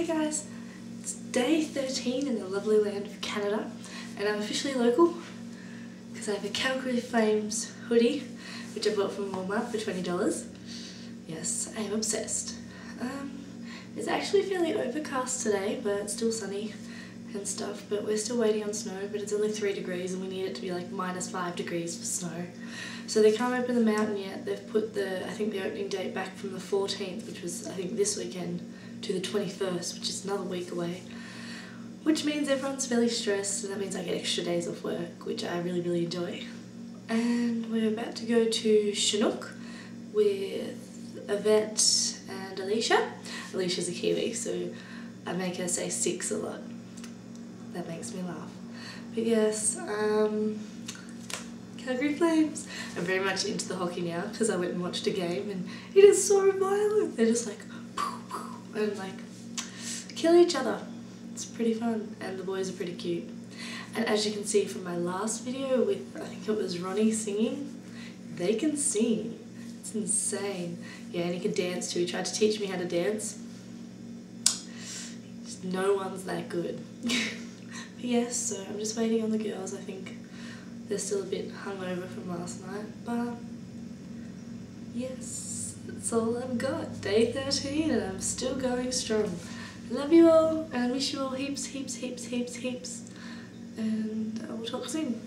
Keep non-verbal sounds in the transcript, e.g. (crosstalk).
Hey guys, it's day 13 in the lovely land of Canada and I'm officially local because I have a Calgary Flames hoodie which I bought from Walmart for $20. Yes, I am obsessed. Um, it's actually fairly overcast today but it's still sunny and stuff but we're still waiting on snow but it's only 3 degrees and we need it to be like minus 5 degrees for snow. So they can't open the mountain yet. They've put the, I think the opening date back from the 14th which was I think this weekend to the 21st, which is another week away. Which means everyone's fairly stressed, and that means I get extra days off work, which I really, really enjoy. And we're about to go to Chinook with Yvette and Alicia. Alicia's a Kiwi, so I make her say six a lot. That makes me laugh. But yes, um, Calgary Flames. I'm very much into the hockey now because I went and watched a game and it is so violent. They're just like and like kill each other. It's pretty fun and the boys are pretty cute. And as you can see from my last video with, I think it was Ronnie singing, they can sing. It's insane. Yeah, and he can dance too. He tried to teach me how to dance. Just no one's that good. (laughs) yes, so I'm just waiting on the girls. I think they're still a bit hungover from last night, but yes that's all I've got. Day 13 and I'm still going strong. Love you all and I wish you all heaps, heaps, heaps, heaps, heaps. And I will talk soon.